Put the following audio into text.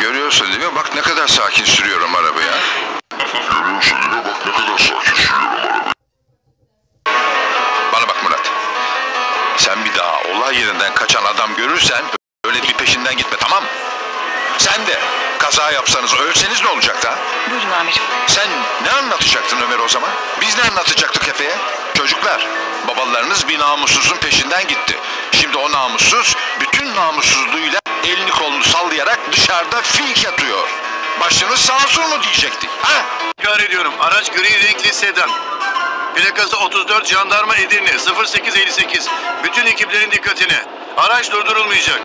Görüyorsun değil mi? Bak ne kadar sakin sürüyorum arabaya. Görüyorsun değil mi? Bak ne kadar sakin sürüyorum arabayı. Bana bak Murat. Sen bir daha olay yerinden kaçan adam görürsen öyle bir peşinden gitme tamam mı? Sen de kaza yapsanız ölseniz ne olacak da? Buyurun amirim. Sen ne anlatacaktın Ömer o zaman? Biz ne anlatacaktık Efe'ye? Çocuklar, babalarınız bir namussuzun peşinden gitti. Şimdi o namussuz bütün namussuzluğuyla dışarıda fink yatıyor. Başınız sağ olsun mu diyecektik? Ha? Tekrar ediyorum. Araç gri renkli sedan. Plakası 34 Jandarma Edirne 0858. Bütün ekiplerin dikkatine. Araç durdurulmayacak.